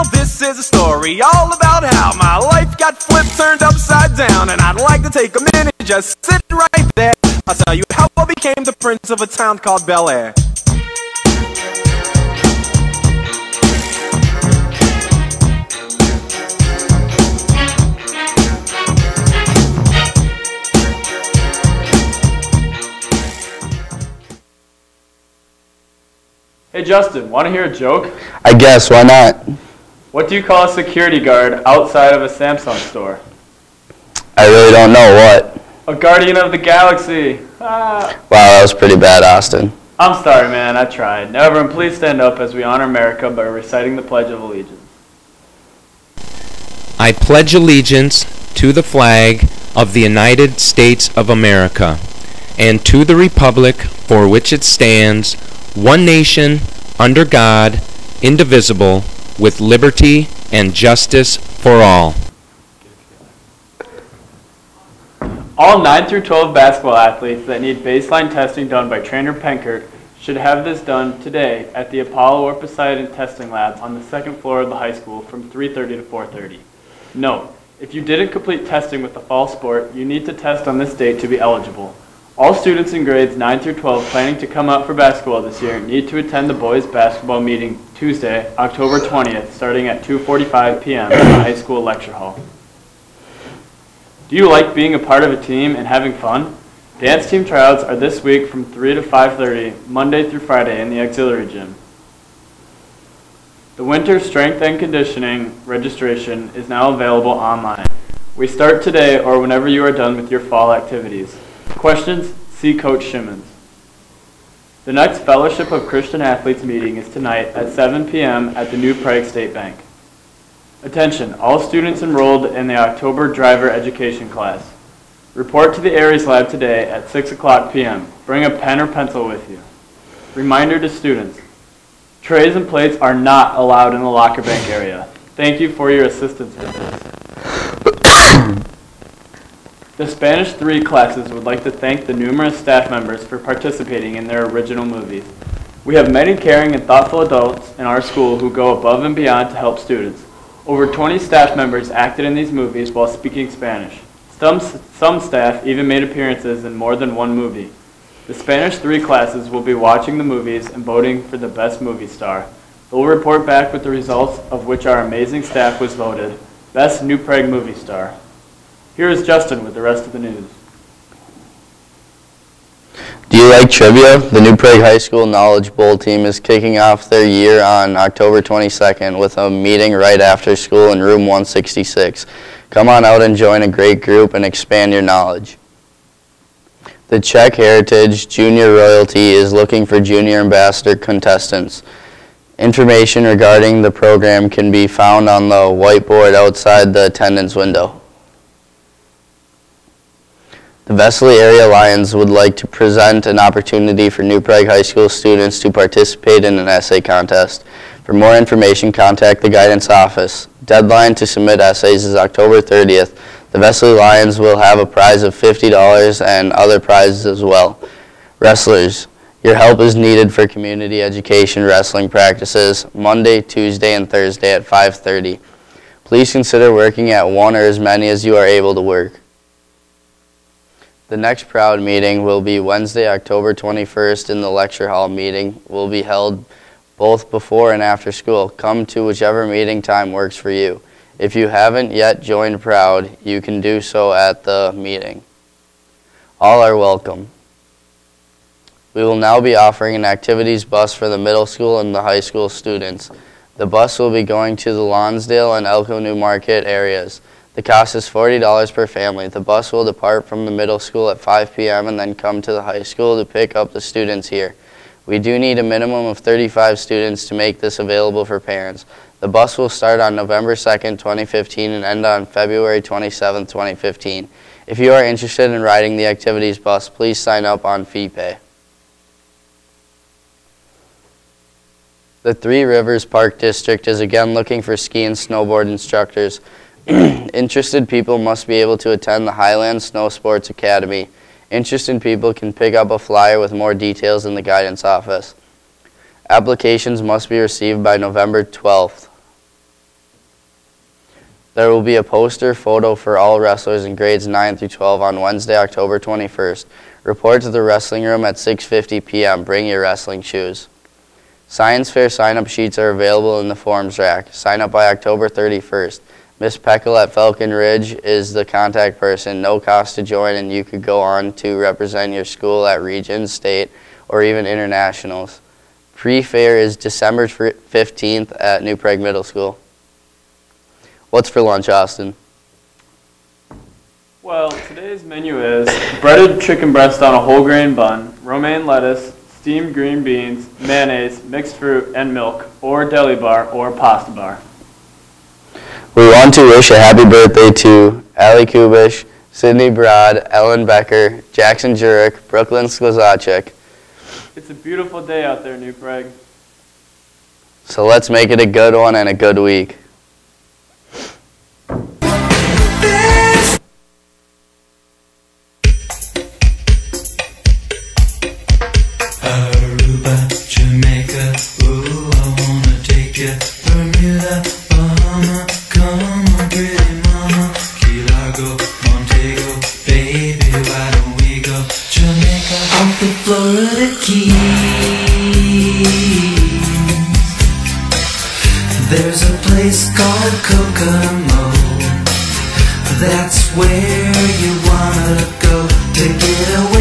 Now this is a story all about how my life got flipped, turned upside down, and I'd like to take a minute, just sit right there. I'll tell you how I became the prince of a town called Bel Air. Hey Justin, want to hear a joke? I guess, why not? What do you call a security guard outside of a Samsung store? I really don't know what. A guardian of the galaxy. Ah. Wow, that was pretty bad, Austin. I'm sorry, man. I tried. Now, everyone, please stand up as we honor America by reciting the Pledge of Allegiance. I pledge allegiance to the flag of the United States of America and to the republic for which it stands, one nation, under God, indivisible, with liberty and justice for all. All 9 through 12 basketball athletes that need baseline testing done by trainer Penkert should have this done today at the Apollo or Poseidon testing lab on the second floor of the high school from 3.30 to 4.30. Note, if you didn't complete testing with the fall sport, you need to test on this date to be eligible. All students in grades 9 through 12 planning to come out for basketball this year need to attend the boys basketball meeting Tuesday, October 20th, starting at 2.45 p.m. in the high school lecture hall. Do you like being a part of a team and having fun? Dance team tryouts are this week from 3 to 5.30, Monday through Friday in the auxiliary gym. The winter strength and conditioning registration is now available online. We start today or whenever you are done with your fall activities. Questions? See Coach Shimmons. The next Fellowship of Christian Athletes meeting is tonight at 7 p.m. at the New Prague State Bank. Attention, all students enrolled in the October driver education class. Report to the Aries Lab today at 6 o'clock p.m. Bring a pen or pencil with you. Reminder to students, trays and plates are not allowed in the locker bank area. Thank you for your assistance with this. The Spanish 3 classes would like to thank the numerous staff members for participating in their original movies. We have many caring and thoughtful adults in our school who go above and beyond to help students. Over 20 staff members acted in these movies while speaking Spanish. Some, some staff even made appearances in more than one movie. The Spanish 3 classes will be watching the movies and voting for the best movie star. They'll report back with the results of which our amazing staff was voted Best New Prague Movie Star. Here is Justin with the rest of the news. Do you like trivia? The New Prague High School Knowledge Bowl team is kicking off their year on October 22nd with a meeting right after school in room 166. Come on out and join a great group and expand your knowledge. The Czech Heritage Junior Royalty is looking for junior ambassador contestants. Information regarding the program can be found on the whiteboard outside the attendance window. The Veseli Area Lions would like to present an opportunity for New Prague High School students to participate in an essay contest. For more information, contact the guidance office. Deadline to submit essays is October 30th. The Veseli Lions will have a prize of $50 and other prizes as well. Wrestlers, your help is needed for community education wrestling practices Monday, Tuesday, and Thursday at 5.30. Please consider working at one or as many as you are able to work. The next Proud meeting will be Wednesday, October 21st in the lecture hall meeting will be held both before and after school. Come to whichever meeting time works for you. If you haven't yet joined Proud, you can do so at the meeting. All are welcome. We will now be offering an activities bus for the middle school and the high school students. The bus will be going to the Lonsdale and Elko New Market areas. The cost is $40 per family. The bus will depart from the middle school at 5 p.m. and then come to the high school to pick up the students here. We do need a minimum of 35 students to make this available for parents. The bus will start on November 2nd, 2015 and end on February 27, 2015. If you are interested in riding the activities bus, please sign up on FeePay. The Three Rivers Park District is again looking for ski and snowboard instructors. Interested people must be able to attend the Hyland Snow Sports Academy. Interested people can pick up a flyer with more details in the guidance office. Applications must be received by November 12th. There will be a poster photo for all wrestlers in grades 9 through 12 on Wednesday, October 21st. Report to the wrestling room at 6:50 p.m. Bring your wrestling shoes. Science Fair sign-up sheets are available in the forms rack. Sign up by October 31st. Miss Peckel at Falcon Ridge is the contact person. No cost to join, and you could go on to represent your school at region, state, or even internationals. Pre-fair is December 15th at New Prague Middle School. What's for lunch, Austin? Well, today's menu is breaded chicken breast on a whole grain bun, romaine lettuce, steamed green beans, mayonnaise, mixed fruit, and milk, or deli bar, or pasta bar. We want to wish a happy birthday to Ali Kubish, Sydney Broad, Ellen Becker, Jackson Jurek, Brooklyn Sklazacek. It's a beautiful day out there, New Prague. So let's make it a good one and a good week. Aruba, Jamaica, ooh, I wanna take ya. Place called Kokomo. That's where you wanna go to get away